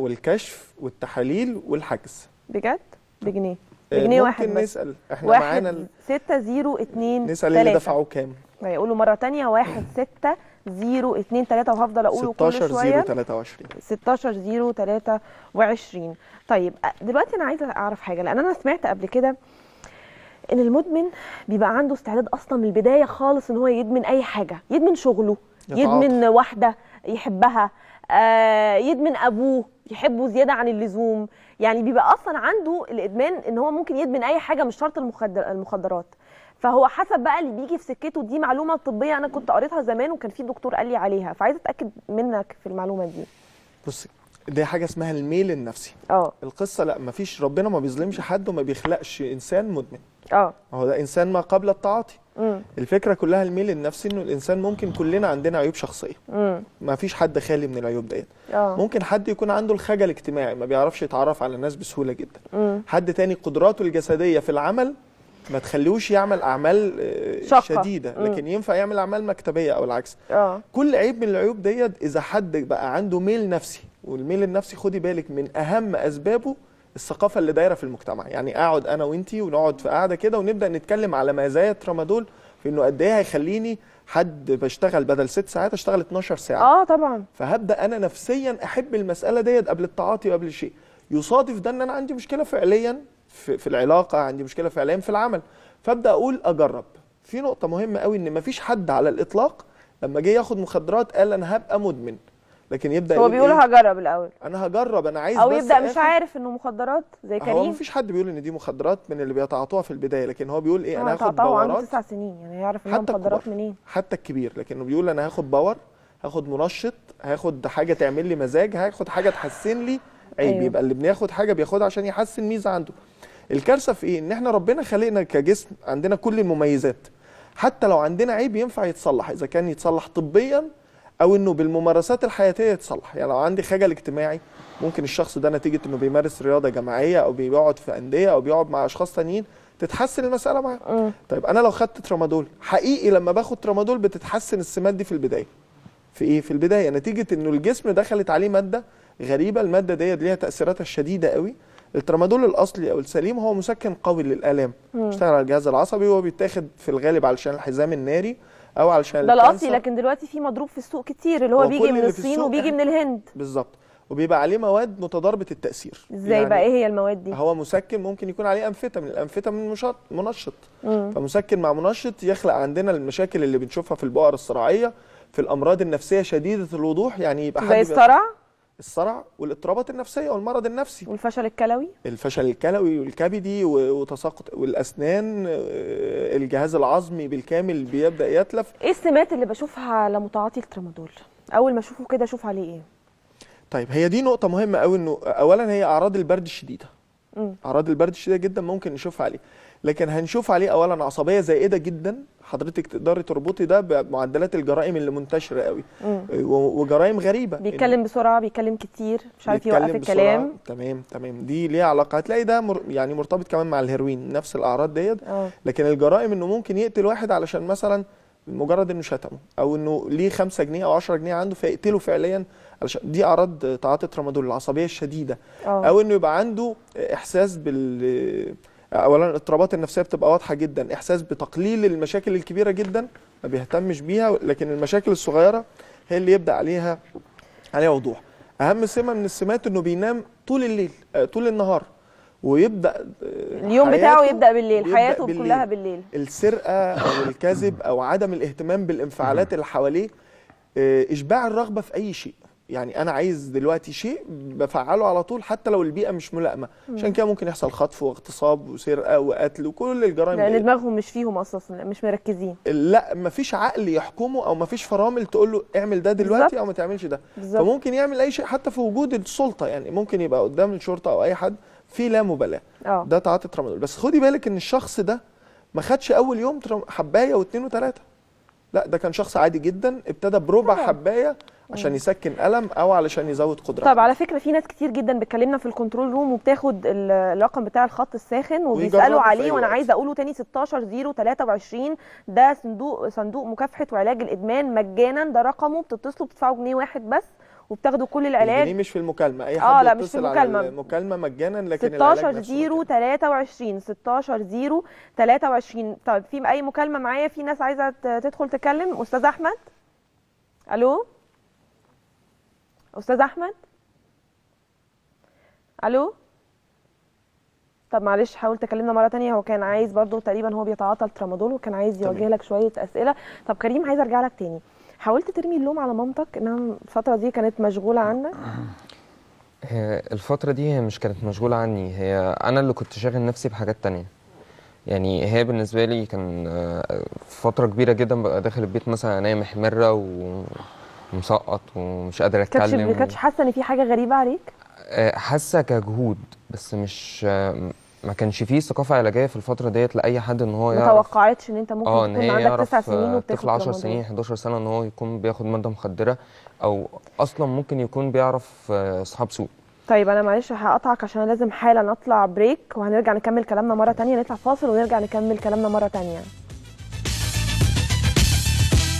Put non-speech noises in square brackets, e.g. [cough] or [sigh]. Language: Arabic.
والكشف والتحاليل والحجز. بجد؟ بجنيه. آه، بجنيه واحد ممكن نسأل. إحنا معانا واحد ال- ستة زيرو اتنين نسأل اللي. دفعوا كام. هيقولوا مرة تانية. واحد [clears throat] ستة زيرو اتنين تلاتة. وهفضل أقوله كل 16 شوية. 023 16 0 23 طيب أ- دلوقتي أنا عايزة أعرف حاجة. لأن أنا سمعت قبل كده إن المدمن بيبقى عنده استعداد أصلا من البداية خالص إن هو يدمن أي حاجة. يدمن شغله. يدمن واحدة يحبها آه يدمن أبوه يحبه زيادة عن اللزوم. يعني بيبقى أصلا عنده الإدمان إن هو ممكن يدمن أي حاجة مش شرط المخدر المخدرات. فهو حسب بقى اللي بيجي في سكته دي معلومة طبية أنا كنت قريتها زمان وكان في دكتور قال لي عليها. فعايزة أتأكد منك في المعلومة دي. بصي دي حاجة اسمها الميل النفسي. آه. القصة لا مفيش ربنا ما بيظلمش حد وما بيخلقش إنسان مدمن. آه. هو ده إنسان ما قبل التعاطي. الفكرة كلها الميل النفسي إنه الإنسان ممكن كلنا عندنا عيوب شخصية. ما فيش حد خالي من العيوب ديت. آه. ممكن حد يكون عنده الخجل الاجتماعي ما بيعرفش يتعرف على الناس بسهولة جدا. امم حد تاني قدراته الجسدية في العمل ما تخليهوش يعمل أعمال آه، شاقة. شديدة مم. لكن ينفع يعمل أعمال مكتبية أو العكس. آه. كل عيب من العيوب ديت إذا حد بقى عنده ميل نفسي والميل النفسي خدي بالك من أهم أسبابه الثقافة اللي دايرة في المجتمع. يعني أقعد أنا وأنتي ونقعد في قاعدة كده ونبدأ نتكلم على مزايا ترامادول في إنه قد إيه هيخليني حد بشتغل بدل ست ساعات أشتغل 12 ساعة. آه طبعا. فهبدأ أنا نفسيا أحب المسألة ديت قبل التعاطي وقبل الشيء يصادف ده إن أنا عندي مشكلة فعليا في, في العلاقة عندي مشكلة فعليا في العمل. فأبدأ أقول أجرب. في نقطة مهمة قوي إن مفيش حد على الإطلاق لما جه ياخد مخدرات قال أنا هبقى مدمن. لكن يبدأ هو يقول بيقول إيه؟ هجرب الأول. أنا هجرب أنا عايز أو يبدأ مش عارف إنه مخدرات زي هو كريم. مفيش حد بيقول إن دي مخدرات من اللي بيتعاطوها في البداية لكن هو بيقول إيه هو أنا هاخد تعطاه عنده تسع سنين يعني هيعرف إنها مخدرات. منين. حتى الكبير لكنه بيقول أنا هاخد باور هاخد منشط هاخد حاجة تعمل لي مزاج هاخد حاجة تحسن لي عيب. أيوة. يبقى اللي بياخد حاجة بياخدها عشان يحسن ميزة عنده. الكارثة في إيه؟ إن إحنا ربنا خلقنا كجسم عندنا كل المميزات. حتى لو عندنا عيب ينفع يتصلح إذا كان يتصلح طبيا أو إنه بالممارسات الحياتية يتصلح. يعني لو عندي خجل اجتماعي ممكن الشخص ده نتيجة إنه بيمارس رياضة جماعية أو بيقعد في أندية أو بيقعد مع أشخاص تانيين تتحسن المسألة معاه. طيب أنا لو خدت ترامادول حقيقي لما باخد ترامادول بتتحسن السمات دي في البداية. في إيه؟ في البداية نتيجة إنه الجسم دخلت عليه مادة غريبة المادة ديت ليها تأثيراتها الشديدة قوي. الترامادول الأصلي أو السليم هو مسكن قوي للآلام. بيشتغل على الجهاز العصبي وهو بيتاخد في الغالب علشان الحزام الناري. أو علشان ده الأصلي الكانسر. لكن دلوقتي في مضروب في السوق كتير اللي هو هو بيجي من الصين وبيجي إحنا- من الهند. بالظبط. وبيبقى عليه مواد متضاربة التأثير. إزاي بقى؟ إيه هي المواد دي؟ هو مسكن ممكن يكون عليه انفيتامين الانفيتامين مشط- منشط. مم. فمسكن مع منشط يخلق عندنا المشاكل اللي بنشوفها في البؤر الصرعية في الأمراض النفسية شديدة الوضوح يعني يبقى زي حد بيبقى- الصرع الصرع والاضطرابات النفسية والمرض النفسي. والفشل الكلوي. الفشل الكلوي والكبدي وتساقط والأسنان آه، الجهاز العظمي بالكامل بيبدأ يتلف. إيه السمات اللي بشوفها على متعاطي الترامادول؟ أول ما أشوفه كده أشوف عليه إيه؟ طيب هي دي نقطة مهمة قوي إنه اولا هي أعراض البرد الشديدة. أعراض البرد الشديدة جدا ممكن نشوفها عليه. لكن هنشوف عليه اولا عصبية زائدة جدا حضرتك تقدري تربطي ده بمعدلات الجرائم اللي منتشرة قوي. مم. و- وجرائم غريبة. بيتكلم بسرعة بيتكلم كتير مش عارف يوقف. الكلام. تمام تمام. دي ليها علاقة. هتلاقي ده مر... يعني مرتبط كمان مع الهيروين نفس الأعراض ديت. آه. لكن الجرائم إنه ممكن يقتل واحد علشان مثلا مجرد إنه شتمه أو إنه ليه 5 جنيه أو 10 جنيه عنده فيقتله فعليا دي أعراض تعاطي ترامادول العصبية الشديدة. آه. أو إنه يبقى عنده إحساس بال اولا الاضطرابات النفسية بتبقى واضحة جدا إحساس بتقليل المشاكل الكبيرة جدا ما بيهتمش بيها لكن المشاكل الصغيرة هي اللي يبدأ عليها عليها وضوح. أهم سمة من السمات إنه بينام طول الليل آه، طول النهار. ويبدأ آه، اليوم بتاعه يبدأ بالليل حياته بالليل. كلها بالليل. السرقة أو الكذب أو عدم الاهتمام بالانفعالات اللي حواليه آه، إشباع الرغبة في أي شيء. يعني أنا عايز دلوقتي شيء بفعله على طول حتى لو البيئة مش ملائمة. عشان كده ممكن يحصل خطف واغتصاب وسرقة وقتل وكل الجرائم لأن دي. دماغهم مش فيهم أصلا مش مركزين. لا مفيش عقل يحكمه أو مفيش فرامل تقول له اعمل ده دلوقتي بالظبط. أو ما تعملش ده. بالظبط. فممكن يعمل أي شيء حتى في وجود السلطة. يعني ممكن يبقى قدام الشرطة أو أي حد في لا مبالاة. آه. ده تعاطي ترامادول. بس خدي بالك إن الشخص ده ما خدش أول يوم حباية واثنين وثلاثه لا ده كان شخص عادي جدا ابتدى بربع طبعا. حباية عشان يسكن ألم أو علشان يزود قدرات طب على فكرة في ناس كتير جدا بتكلمنا في ال control room وبتاخد ال- الرقم بتاع الخط الساخن وبيسألوا عليه وأنا. عايزة أقوله تاني 16 0 23 ده صندوق صندوق مكافحة وعلاج الإدمان مجانا. ده رقمه بتتصلوا بتدفعوا جنيه واحد بس. وبتاخدوا كل العلاج. مش في المكالمة. أي آه، حد لا، مش في المكالمة. المكالمة مجانا لكن العلاج 16 نفسه 0 مجانا. 23 16 0 23 طيب في أي مكالمة معايا؟ في ناس عايزة تدخل تتكلم أستاذ أحمد؟ ألو؟ أستاذ أحمد؟ ألو؟ طب معلش حاول تكلمنا مرة تانية. هو كان عايز برضو تقريبا هو بيتعاطى ترامادول وكان عايز يوجه. لك شوية أسئلة. طب كريم عايز أرجع لك تاني. حاولت ترمي اللوم على مامتك إنها الفترة دي كانت مشغولة عنك؟ هي الفترة دي هي مش كانت مشغولة عني. هي أنا اللي كنت شاغل نفسي بحاجات تانية. يعني هي بالنسبة لي كان آه، فترة كبيرة جدا بقى داخل البيت مثلا أنام محمرة و- ومسقط ومش قادر كانتش أتكلم كانتش حاسة إن في حاجة غريبة عليك؟ آه، حاسة كجهود بس مش آه، ما كانش فيه ثقافة علاجية في الفترة ديت لأي حد إن هو ما يعرف. توقعتش إن أنت ممكن إن تكون عندك يعرف تسع سنين آه، وبتاخد طفل 10 ترامادول. سنين 11 سنة إن هو يكون بياخد مادة مخدرة أو أصلا ممكن يكون بيعرف آه، أصحاب سوء طيب أنا معلش هقطعك عشان لازم حالا أطلع بريك وهنرجع نكمل كلامنا مرة تانية نطلع فاصل ونرجع نكمل كلامنا مرة تانية.